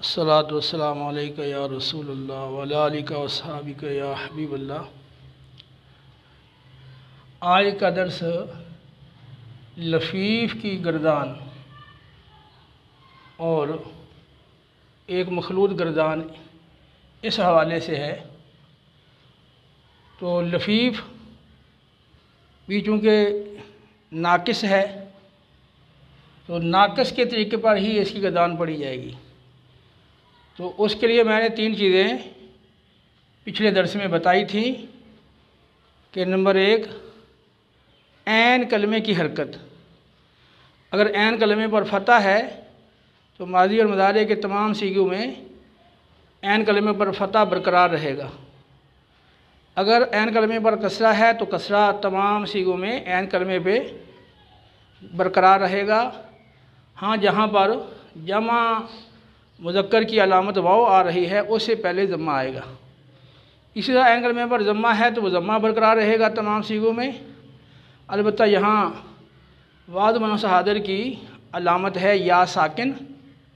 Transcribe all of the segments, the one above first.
अस्सलातु वस्सलामु या रसूलुल्लाह वला आलिका वसहाबिका या हबीबल्लाह आज का दर्स लफीफ़ की गर्दान और एक मखलूत गर्दान इस हवाले से है। तो लफीफ़ भी चूँकि नाकिस है। तो नाकस के तरीके पर ही इसकी गदान पड़ी जाएगी। तो उसके लिए मैंने तीन चीज़ें पिछले दरस में बताई थी कि नंबर एक एन कलमे की हरकत। अगर एन कलमे पर फतह है तो माजी और मदारे के तमाम सीगों में एन कलमे पर फतह बरकरार रहेगा। अगर एन कलमे पर कसरा है तो कसरा तमाम सीगों में एन कलमे पे बरकरार रहेगा। हाँ जहाँ पर जमा मुजक्कर की अलामत वाव आ रही है, उससे पहले ज़म्मा आएगा। इसी तरह एंगल में पर ज़म्मा है तो वो ज़म्मा बरकरार रहेगा तमाम सीगों में। अलबत्त यहाँ वाद मनसहादर की अलामत है या साकिन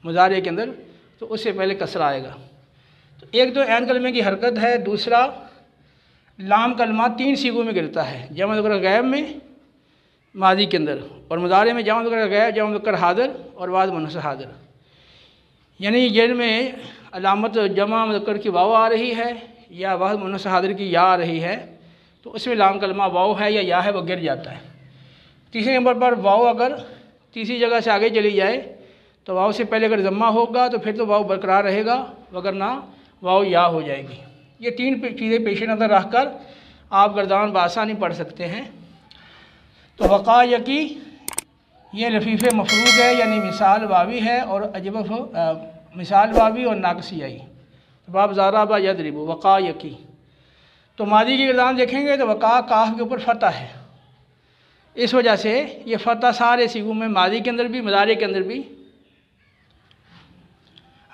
मुजारे के अंदर तो उससे पहले कसरा आएगा। तो एक तो एन कलमे की हरकत है, दूसरा लाम कलमा तीन सीगों में गिरता है, जमा गैब में माजी के अंदर। और मुजारे में जमा गैब जमा हादर और वाद मनस हादर यानी जेल जिनमें अलामत जमा मुकर की वाव आ रही है या वाद मनस हादर की या आ रही है तो उसमें लाम कलमा वाव है या या है वह गिर जाता है। तीसरे नंबर पर वाव अगर तीसरी जगह से आगे चली जाए तो वाव से पहले अगर जमा होगा तो फिर तो वाव बरकरार रहेगा वगरना वाव या हो जाएगी। ये तीन चीज़ें पेश नज़र रख कर आप गर्दान बासानी पढ़ सकते हैं। तो वक़ा यकी ये लफीफ़ मफरूक है, यानी मिसाल वावी है और अजब मिसाल वावी और नाकसी आई तो बाब ज़ारा बा यदरिबो वक़ा यकी तो मादी की गर्दान देखेंगे तो वक़ा काफ के ऊपर फ़तह है। इस वजह से ये फ़तह सारे सीगों में मादी के अंदर भी, मदारे के अंदर भी।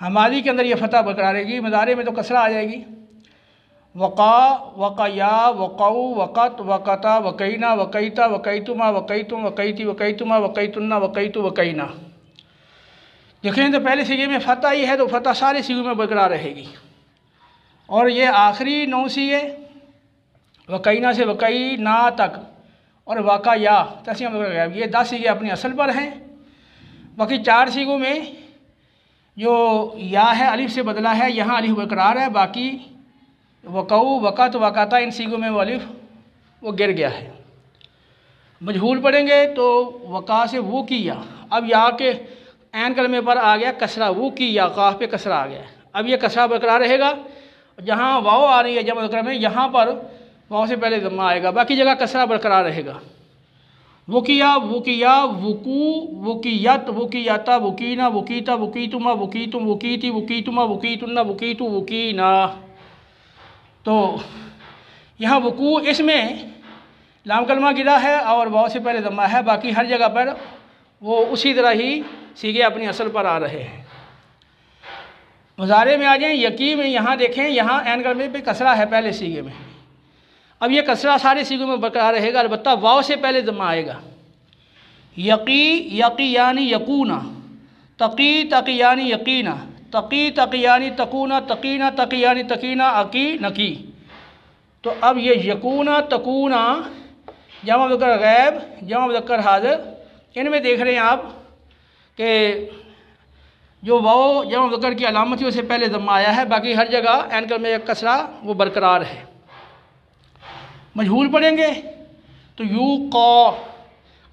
हमादी के अंदर ये फ़तह बरकरार रहेगी, मदारे में तो कसरा आ जाएगी। वक़ा, वक़या वक़ऊ वक़त, वक़ता, वक़ीना, वक़ीता, वक़ीतुमा, वक़ीतुम, वक़ीती, वक़ीतुमा, वक़ीतुन्ना, वक़ीतु, वक़ीना। देखें तो पहले सीगे में फ़तह ही है तो फ़तह सारे सीगों में बरकरार रहेगी। और ये आखिरी नौ सीगे, वक़ीना से वक़ी ना तक और वाक़ा या तसीम ये दस सीगे अपनी असल पर हैं। बाकी चार सीगों में जो या है, अलिफ से बदला है, यहाँ अलिफ बरकरार है। बाकी वक़ऊ, वक़त, वक़ाता, इन सीगों में वलिफ वो गिर गया है। मजहूल पढ़ेंगे तो वक़ा से वो किया, अब या के एन कलमे पर आ गया, कसरा, वो किया, काफ पे कसरा आ गया। अब ये कसरा बरकरार रहेगा। जहाँ वाओ आ रही है जब अक्रम में, यहाँ पर वाओ से पहले जमा आएगा, बाकी जगह कसरा बरकरार रहेगा। वकिया वकिया वकू, वकीयत, वकीयता, वकीना, वकीता, वकीतुमा, वकीतुम, वकीती, वकीतुमा, वकीतुन्ना, वकीतु, वकीना। तो यहाँ वकू इसमें लाम कलमा गिरा है और वाव से पहले दमा है, बाकी हर जगह पर वो उसी तरह ही सीगे अपनी असल पर आ रहे हैं। मुजारे में आ जाएँ यकी में यहाँ देखें, यहाँ एन कलमे पे कसरा है पहले सीगे में। अब ये कसरा सारे सीगों में बरकरार रहेगा अलबत् वाव से पहले दमा आएगा। यकी यकी यानी यकूना, तकी तकियानी यकीना। तकी तकियानी तकूना, तकीना तकियानी तकीना, अकी, नकी। तो अब ये यकूना, तकूना, जमा बकर गैब, जमा बकर हाजिर, इनमें देख रहे हैं आप कि जो वाओ जमा बकर की अलामत थी उससे पहले जमा आया है, बाकी हर जगह एनकर में एक कसरा वो बरकरार है। मजहूल पढ़ेंगे तो यू कौ,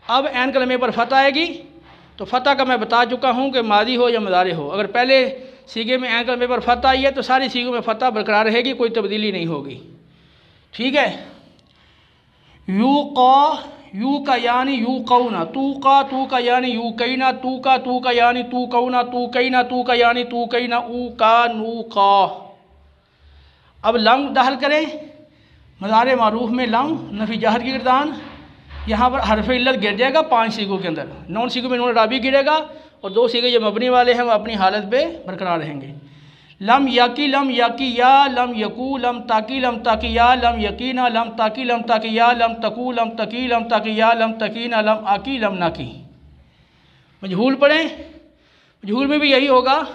अब एन कलमे पर फतह आएगी तो फ़तह का मैं बता चुका हूँ कि मादी हो या मदारे हो। अगर पहले सीगे में एंकल में पर फतह आई है तो सारी सीगों में फ़तह बरकरार रहेगी, कोई तब्दीली नहीं होगी। ठीक है? यू का यू का यानी यू कौना तू का तू का यानी यू कईना तू का तू का यानी तू कौना तू कईना तू का यानी तू कईना ऊ का नू का अब लम दाखिल करें, मदार मारूफ में लम नफी जहर की गिरदान यहाँ पर हरफ इल्लत गिर जाएगा पाँच सीगों के अंदर। नॉन सीगों में नून राबी गिरेगा और दो सीगे जो मबनी वाले हैं, वो अपनी हालत पे बरकरार रहेंगे। लम याकी लम याकी या लम यकू लम ताकी लम ताकी या लम यकीना लम ताकी लम ताकी या लम तकू लम तकी लम ताकी या लम तकीना लम आकी लम नाकी। मजहूल पढ़ें। मजहूल में भी यही होगा।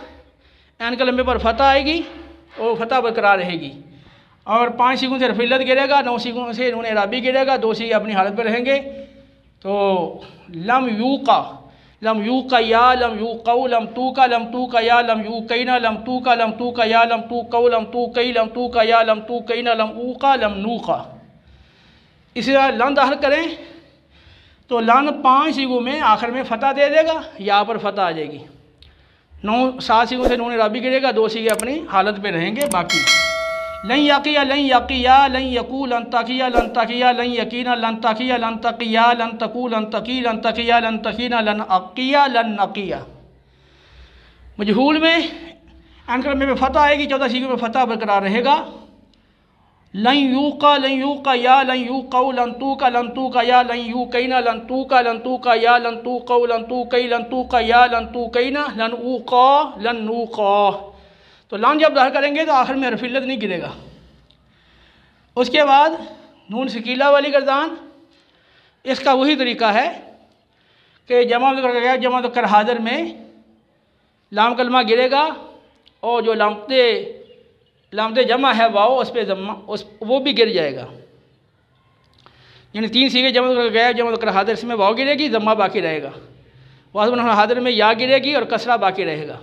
एन के लम्बे पर फतह आएगी और फतह बरकरार रहेगी। और पाँच सीखों से रफीलत गिरेगा, नौ सीखों से नून राबी गिरेगा, दो सी अपनी हालत पर रहेंगे। तो लम यू का लम यू का या, लम यू कऊ लम तू का, लम तू का या, लम यू कई ना लम तू का, लम तू का या, लम तू कऊ लम तू कई लम तू का या, लम तू कई ना लम ऊ का, लम नू का। इसी तरह लन दाखिल करें तो लन पाँच सीगों में आखिर में फ़तह दे देगा यहाँ पर फ़तह आ जाएगी। नौ, सात सीगों से नून राबी गिरेगा दो सीगे अपनी हालत में रहेंगे, बाकी लन यकिया लन यकिया लन यकू लन तकिया लन तकिया लन यकीना लन तकिया लन तकिया लन तकू लन तकी लन तकिया लन तकीना लन अकिया लन नकिया मजहूल में एनकर में फ़तह आएगी चौदह सीखों में फ़तह बरकरार रहेगा लन यू का लन यू का या लन यू कऊ लन तू का लन तू का या लन यू कई ना लन तू का लन तू का या लन तू कऊ लन तू कई लन तू का या लन तू कई ना लन ऊ का लन नू का तो लान जब दाखिल करेंगे तो आखिर में रफीलत नहीं गिरेगा। उसके बाद नून शकीला वाली गर्दान, इसका वही तरीका है कि जमा तो गया, जमा तो कर हाजिर में लाम कलमा गिरेगा और जो लामते लामते जमा है वाओ, उस पर जमा, उस, वो भी गिर जाएगा। यानी तीन सीखे जमा कर गया, जमा तो कर हाजिर, इसमें वाओ गिरेगी, जमा बाकी रहेगा। वाजन हाजिर में या गिरेगी और कसरा बाकी रहेगा।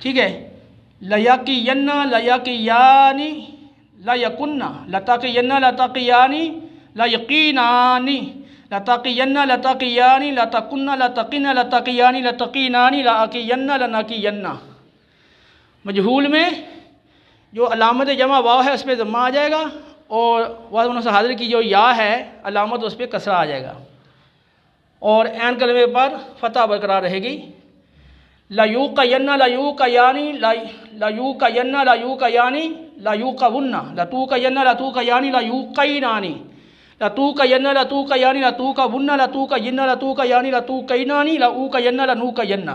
ठीक है? लयाकी यन्ना लयाकी यानी ला यकुन्ना लताकी यन्ना लताकी यानी ला यकीनानी लताकी यन्ना लताकी यानी लतकुन्ना लतकीना लताकी यानी लतकीनानी लाकी यन्ना लनाकी यन्ना मजहूल में जो अलामत जमा वाह है उस पर जमा आ जाएगा और वाज से हाजिर की जो या है अलामत उस पर कसरा आ जाएगा और एन कलमे पर फ़तह बरकरार रहेगी लायू का यन्ना लायू का यानी लायू का यन्ना लायू का यानी लायू का वन्ना लतू का यन्ना लतू का यानी लायू कई नानी लतू का यन्ना लतू का यानी लतू का वन्ना लतू का यन्ना लतू का यानी लतू कई नानी लऊ का यन्ना लनू का यन्ना।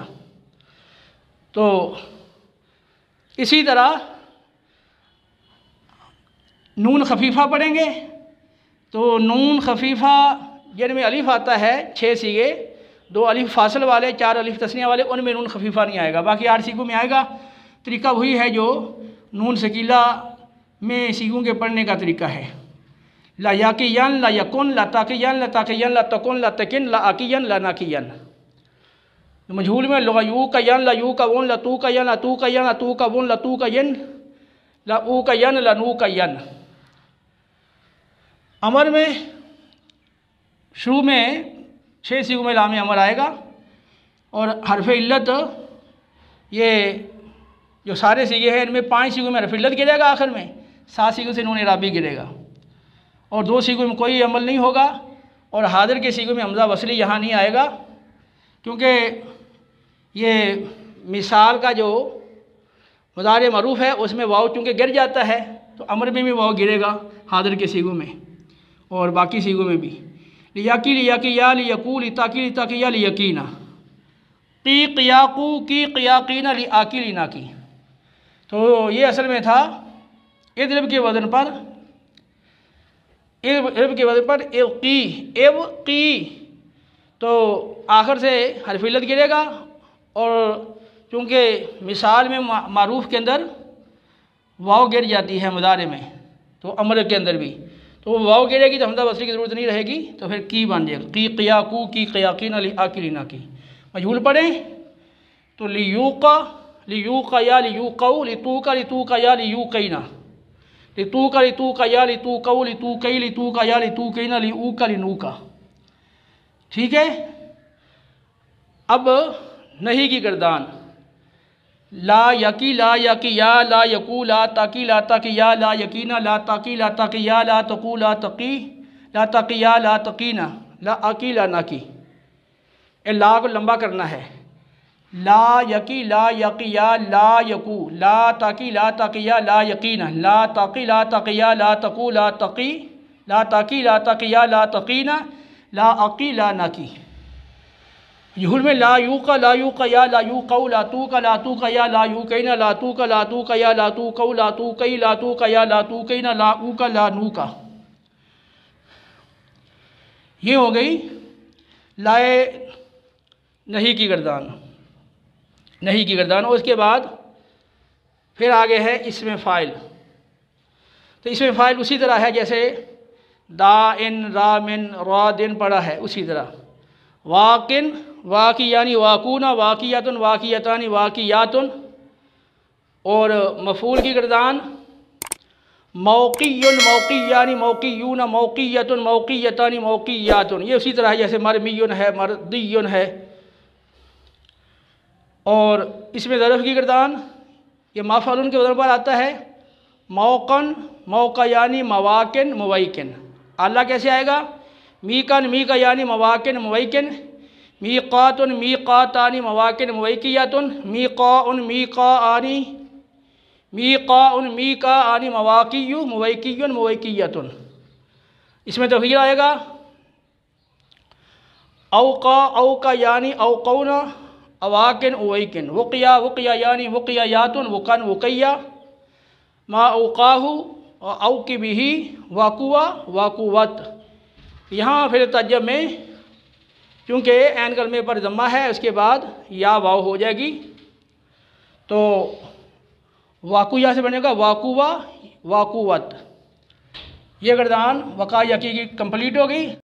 तो इसी तरह नून खफीफ़ा पढ़ेंगे तो नून खफीफ़ा जिनमें अलिफ आता है छः सीगे दो अलिफ फासल वाले, चार अलिफ तस्निया वाले, उनमें नून खफीफ़ा नहीं आएगा। बाकी आठ सीखों में आएगा। तरीका वही है जो नून शकीला में सीखों के पढ़ने का तरीका है। ला याकियन, ला यकुन, ला ताकियन ला ताकियन, ला तकुन, ला तकिन, ला आकियन, ला नाकियन। मजहूल में ला यू का यन, ला यू का वन, ला तू का यन, ला तू का यन, ला तू का वन, ला तू का यन, ला ऊ का यन, ला नू का यन। अमर में शुरू में छः सीखों में लाम अमर आएगा। और हरफ इल्लत, ये जो सारे सीखे हैं, इनमें पाँच सीखों में हरफ इल्लत गिरेगा आखिर में। सात सीखों से नून राबी गिरेगा। और दो सीखों में कोई अमल नहीं होगा। और हादिर के सीखों में हमजा वसली यहाँ नहीं आएगा। क्योंकि ये मिसाल का जो मदार मरूफ है, उसमें वाव चूँकि गिर जाता है तो अमर में भी वाव गिरेगा हादिर के सीखों में और बाकी सीगों में भी। लियाकी लियाकी या लियकू लिताकी लिताकी या लियकीना की क़ियाकू की क़ियाकीना लि आकी लिना की तो ये असल में था इद्रब के वज़न पर इर्ब के वज़न पर एव की एव की तो आखिर से हरफिलत गिरेगा और चूँकि मिसाल में मारूफ के अंदर वाव गिर जाती है मुदारे में तो अमर के अंदर भी तो वो वाव गिरेगी तो हमदा बसरी की ज़रूरत नहीं रहेगी तो फिर की बन जाएगा। की क़ियाकू, की क़ियाकीन, अली आकिरीना की मजहूल पढ़ें। तो लियू का लियू का या लियू कऊ लितू का लितू का या लियू कईना लितू का लितू का या लितू कऊ लितू कई लितू का या लितू कईना लिऊ का लिनू का ठीक है? अब नहीं की गर्दान। ला यकी ला यकी या ला यकू ला ताकी ला ताकी या ला यकीना ला ताकी ला ताकी या ला तकू ला तकी ला ताकी या ला तकीना ला आकी ला नाकी ए ला को लंबा करना है ला यकी ला यकी या ला यकू ला ताकी ला ताकी या ला यकीना ला ताकी ला ताकी या ला तकू ला तकी ला ताकी ला ताकी या ला तकीना ला अकी ला नाकी युहुल में ला यू का, ला यू का या, ला यू कऊ ला तू का लातू का या, ला यू कई ना लातू का लातू का या लातू कऊ ला तू कई लातू का या, ला तू कई ना, ला ऊ का, ला नू का। ये हो गई लाए नहीं की गर्दान, नहीं की गर्दान। और उसके बाद फिर आगे है इसमें फ़ाइल। तो इसमें फ़ाइल उसी तरह है जैसे दा, इन रामिन रादिन पड़ा है उसी तरह। वाकिन वाकी यानी वाकूना, वाकियातन, वाकियतानी, वाकियातन। और मफूल की गर्दान मौक़ी यानी मौक़ीयून, मौक़ीयतन, मौक़ीयतानी, मौक़ीयातन। ये उसी तरह जैसे मरमीन है मरदीन है। और इसमें ज़रफ़ की गर्दान ये माफ़ाल के वज़न पर आता है। मौकन, मौका यानी मवाकिन, मुवैकिन। अल्लाह कैसे आएगा? मीकन, मीका यानी मवाकिन, मुवैकिन। मीक़ातुन मीक़ातानी मवाकिन मुवैकियातुन मीक़ाउन मीक़ा आनी मीक़ा उन मीका आनी मवाकी मुवैकी मुवैकीतन इसमें तफीर आएगा अवका अवका यानी अवकौन अवाकिन, उवैकिन। वक़िया वक़िया यानी वक़िया यातुन, वक़न, वक़ैया। मा अवकाहू अवकी बिही वाकुआ वाकुवत। यहाँ फिर तजब में चूँकि एन कलमे पर जमा है, उसके बाद या वाव हो जाएगी। तो वाकू या से बनेगा वाकुवा, वाकुवत। ये गर्दान वक़ा यकी की कंप्लीट हो गई